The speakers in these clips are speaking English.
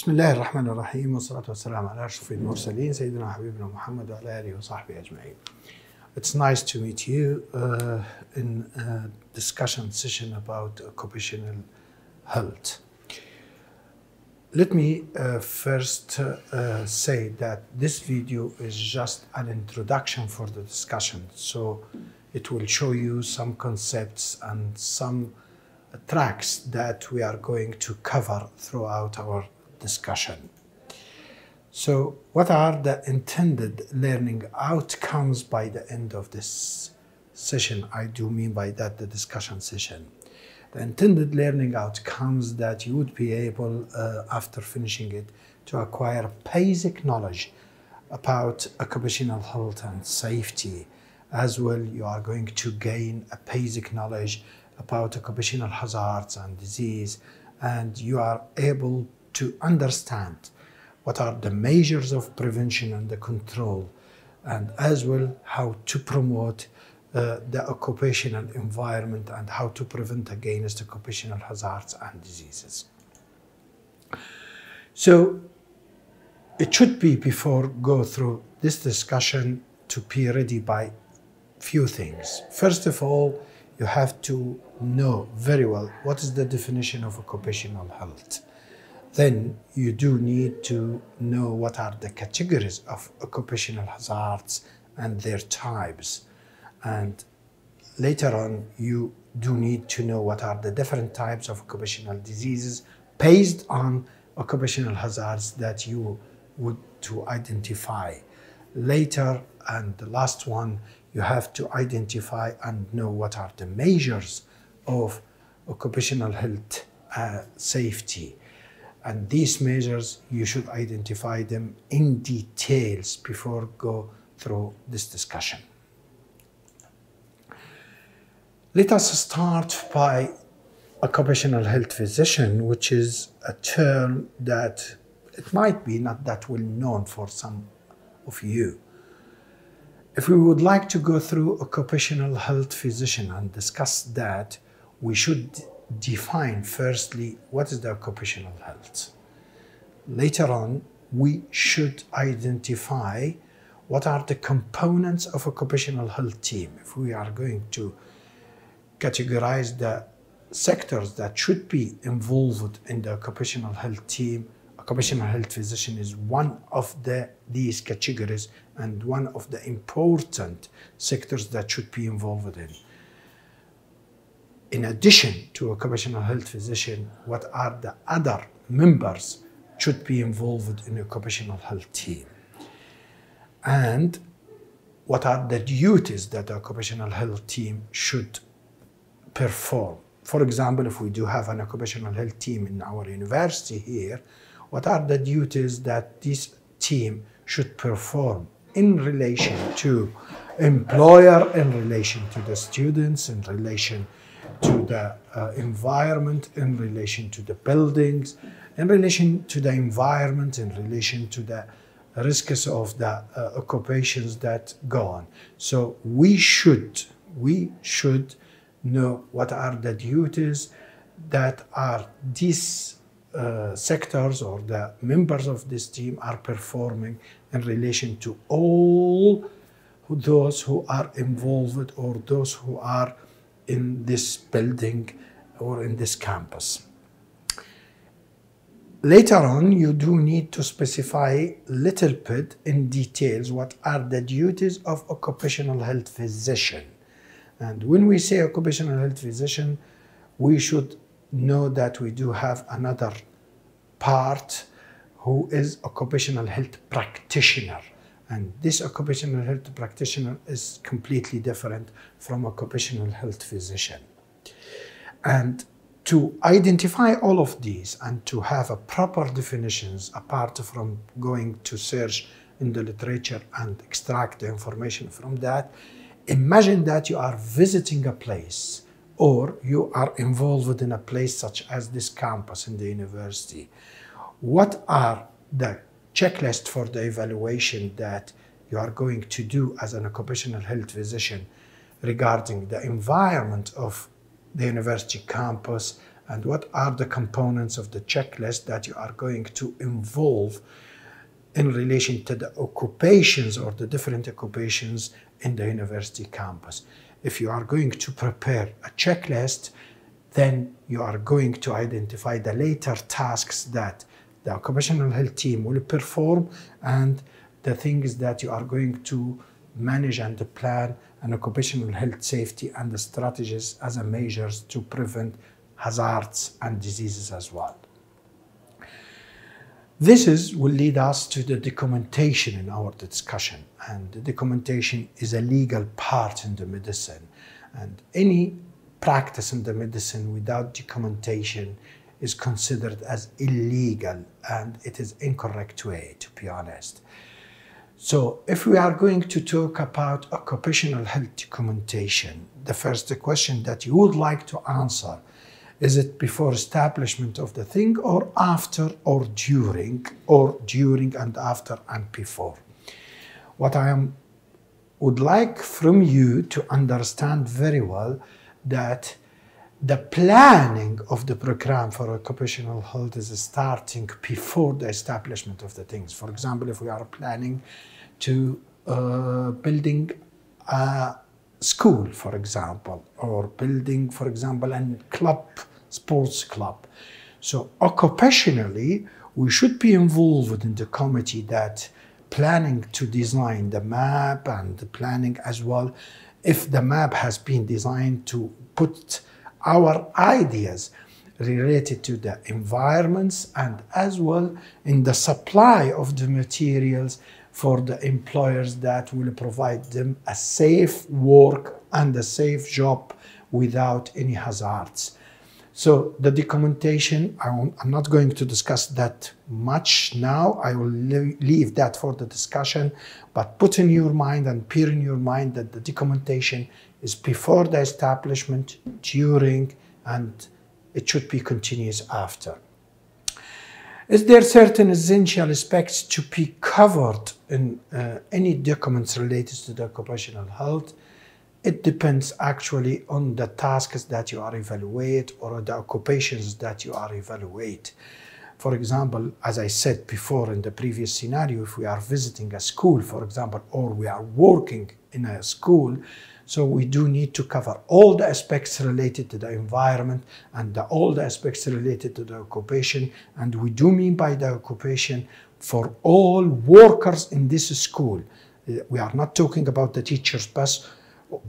بسم الله الرحمن الرحيم والصلاة والسلام على أشرف المرسلين سيدنا وحبيبنا محمد وعلى آله وصحبه أجمعين. It's nice to meet you uh, in a discussion session about occupational health. Let me uh, first uh, say that this video is just an introduction for the discussion. So it will show you some concepts and some tracks that we are going to cover throughout our discussion. So, what are the intended learning outcomes by the end of this session? I do mean by that the discussion session. The intended learning outcomes that you would be able, uh, after finishing it, to acquire basic knowledge about occupational health and safety. As well, you are going to gain a basic knowledge about occupational hazards and disease, and you are able to understand what are the measures of prevention and the control, and as well how to promote uh, the occupational environment and how to prevent against occupational hazards and diseases. So it should be before go through this discussion to be ready by few things. First of all, you have to know very well what is the definition of occupational health then you do need to know what are the categories of occupational hazards and their types. And later on, you do need to know what are the different types of occupational diseases based on occupational hazards that you would to identify. Later, and the last one, you have to identify and know what are the measures of occupational health uh, safety and these measures you should identify them in details before go through this discussion. Let us start by occupational health physician which is a term that it might be not that well known for some of you. If we would like to go through occupational health physician and discuss that we should define firstly what is the occupational health. Later on, we should identify what are the components of occupational health team. If we are going to categorize the sectors that should be involved in the occupational health team, a occupational health physician is one of the these categories and one of the important sectors that should be involved in in addition to a occupational health physician, what are the other members should be involved in a occupational health team? And what are the duties that the occupational health team should perform? For example, if we do have an occupational health team in our university here, what are the duties that this team should perform in relation to employer, in relation to the students, in relation to the uh, environment, in relation to the buildings, in relation to the environment, in relation to the risks of the uh, occupations that go on. So we should, we should know what are the duties that are these uh, sectors or the members of this team are performing in relation to all those who are involved or those who are in this building or in this campus. Later on, you do need to specify little bit in details what are the duties of occupational health physician. And when we say occupational health physician, we should know that we do have another part who is occupational health practitioner. And this occupational health practitioner is completely different from occupational health physician. And to identify all of these and to have a proper definitions apart from going to search in the literature and extract the information from that, imagine that you are visiting a place or you are involved in a place such as this campus in the university. What are the checklist for the evaluation that you are going to do as an occupational health physician regarding the environment of the university campus and what are the components of the checklist that you are going to involve in relation to the occupations or the different occupations in the university campus. If you are going to prepare a checklist, then you are going to identify the later tasks that the occupational health team will perform and the things that you are going to manage and plan an occupational health safety and the strategies as a measures to prevent hazards and diseases as well. This is, will lead us to the documentation in our discussion. And the documentation is a legal part in the medicine. And any practice in the medicine without documentation is considered as illegal and it is incorrect way, to be honest. So if we are going to talk about occupational health documentation, the first question that you would like to answer, is it before establishment of the thing or after or during or during and after and before? What I am, would like from you to understand very well that the planning of the program for occupational health is starting before the establishment of the things. For example, if we are planning to uh, building a school, for example, or building, for example, a club, sports club. So occupationally, we should be involved in the committee that planning to design the map and the planning as well. If the map has been designed to put our ideas related to the environments and as well in the supply of the materials for the employers that will provide them a safe work and a safe job without any hazards. So the documentation, I'm not going to discuss that much now. I will leave that for the discussion, but put in your mind and peer in your mind that the documentation is before the establishment, during, and it should be continuous after. Is there certain essential aspects to be covered in uh, any documents related to the occupational health? It depends actually on the tasks that you are evaluate or the occupations that you are evaluate. For example, as I said before in the previous scenario, if we are visiting a school, for example, or we are working in a school, so we do need to cover all the aspects related to the environment and the, all the aspects related to the occupation. And we do mean by the occupation for all workers in this school. Uh, we are not talking about the teachers bus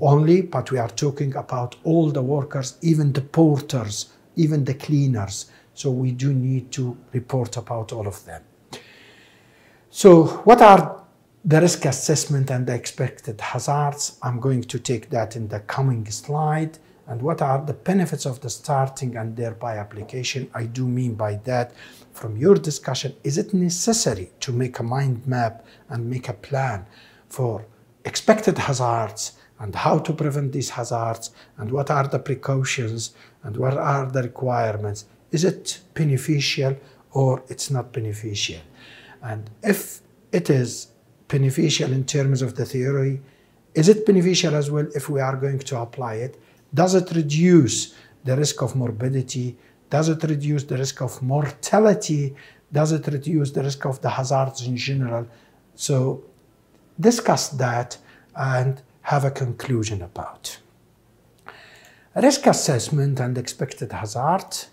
only, but we are talking about all the workers, even the porters, even the cleaners. So we do need to report about all of them. So what are the risk assessment and the expected hazards. I'm going to take that in the coming slide. And what are the benefits of the starting and thereby application? I do mean by that, from your discussion, is it necessary to make a mind map and make a plan for expected hazards and how to prevent these hazards and what are the precautions and what are the requirements? Is it beneficial or it's not beneficial? And if it is beneficial in terms of the theory? Is it beneficial as well if we are going to apply it? Does it reduce the risk of morbidity? Does it reduce the risk of mortality? Does it reduce the risk of the hazards in general? So discuss that and have a conclusion about. Risk assessment and expected hazard.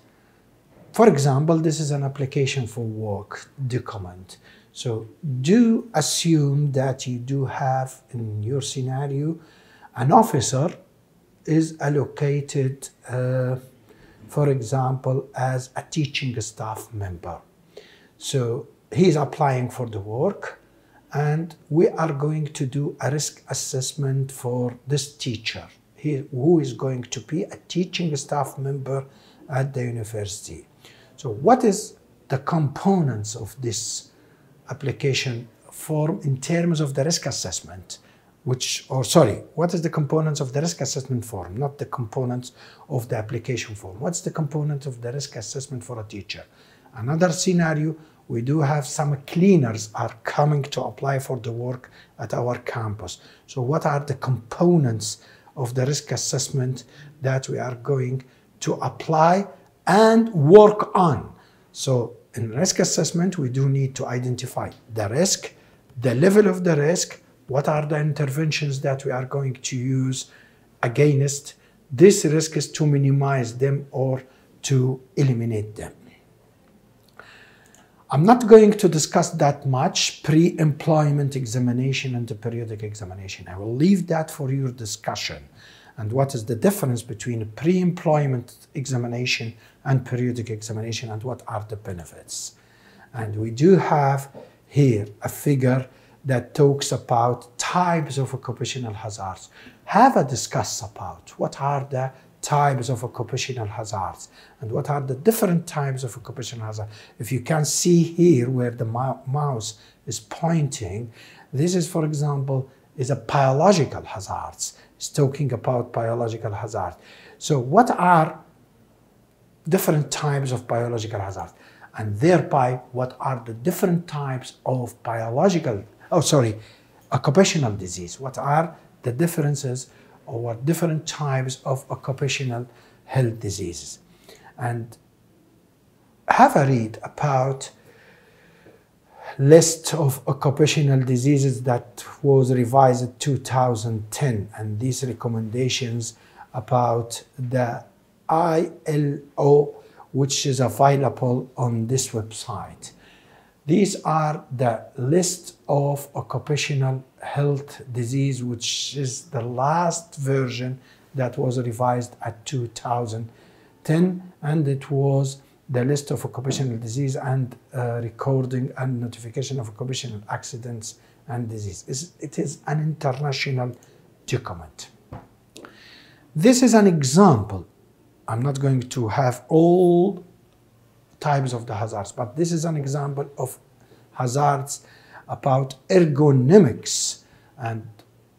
For example, this is an application for work document. So do assume that you do have in your scenario an officer is allocated, uh, for example, as a teaching staff member. So he is applying for the work and we are going to do a risk assessment for this teacher he, who is going to be a teaching staff member at the university. So what is the components of this application form in terms of the risk assessment, which, or sorry, what is the components of the risk assessment form, not the components of the application form. What's the component of the risk assessment for a teacher? Another scenario, we do have some cleaners are coming to apply for the work at our campus. So what are the components of the risk assessment that we are going to apply and work on. So in risk assessment, we do need to identify the risk, the level of the risk, what are the interventions that we are going to use against this risk is to minimize them or to eliminate them. I'm not going to discuss that much pre-employment examination and the periodic examination. I will leave that for your discussion. And what is the difference between pre-employment examination and periodic examination and what are the benefits? And we do have here a figure that talks about types of occupational hazards. Have a discuss about what are the types of occupational hazards and what are the different types of occupational hazards. If you can see here where the mouse is pointing, this is, for example, is a biological hazards. It's talking about biological hazards. So what are different types of biological hazards? And thereby, what are the different types of biological, oh, sorry, occupational disease? What are the differences or different types of occupational health diseases. And have a read about list of occupational diseases that was revised 2010 and these recommendations about the ILO which is available on this website. These are the list of occupational health disease, which is the last version that was revised at 2010, and it was the list of occupational disease and uh, recording and notification of occupational accidents and disease. It is an international document. This is an example. I'm not going to have all types of the hazards, but this is an example of hazards about ergonomics. And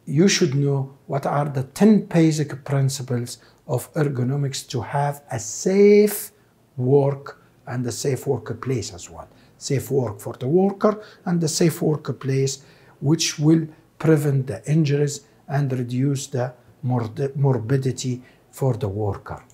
you should know what are the 10 basic principles of ergonomics to have a safe work and a safe workplace as well. Safe work for the worker and a safe workplace which will prevent the injuries and reduce the morbidity for the worker.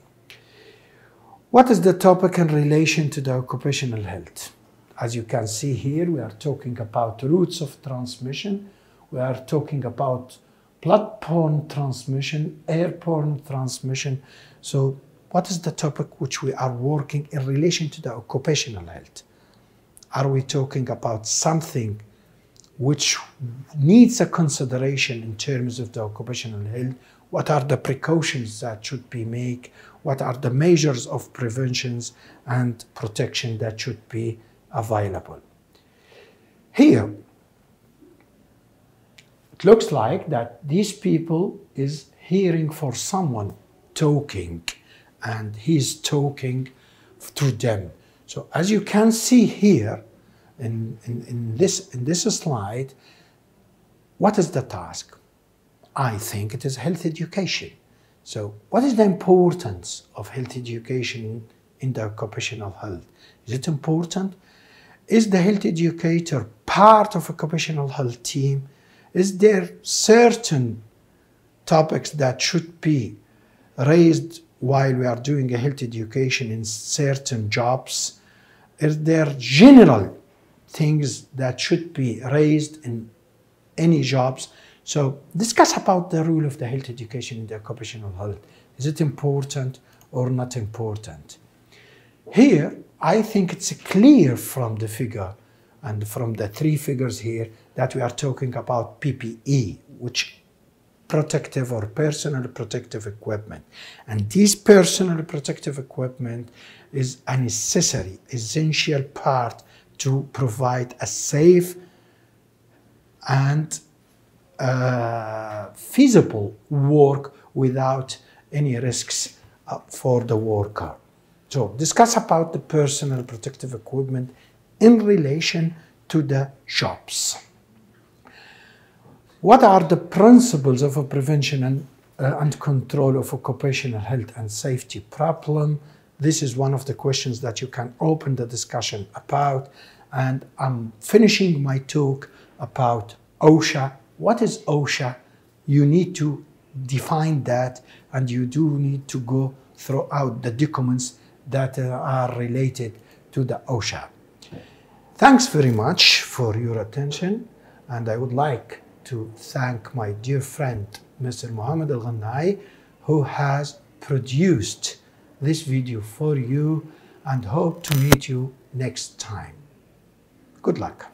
What is the topic in relation to the occupational health? As you can see here, we are talking about routes of transmission. We are talking about bloodborne transmission, airborne transmission. So what is the topic which we are working in relation to the occupational health? Are we talking about something which needs a consideration in terms of the occupational health what are the precautions that should be made, what are the measures of preventions and protection that should be available. Here, it looks like that these people is hearing for someone talking and he's talking through them. So as you can see here in, in, in, this, in this slide, what is the task? I think it is health education. So what is the importance of health education in the occupational health? Is it important? Is the health educator part of a occupational health team? Is there certain topics that should be raised while we are doing a health education in certain jobs? Is there general things that should be raised in any jobs? So discuss about the role of the health education in the occupational health. Is it important or not important? Here, I think it's clear from the figure and from the three figures here that we are talking about PPE, which protective or personal protective equipment. And this personal protective equipment is a necessary, essential part to provide a safe and uh, feasible work without any risks uh, for the worker. So discuss about the personal protective equipment in relation to the shops. What are the principles of a prevention and, uh, and control of occupational health and safety problem? This is one of the questions that you can open the discussion about. And I'm finishing my talk about OSHA what is OSHA? You need to define that and you do need to go throughout the documents that uh, are related to the OSHA. Thanks very much for your attention and I would like to thank my dear friend Mr. Mohammed Al Ghanai who has produced this video for you and hope to meet you next time. Good luck.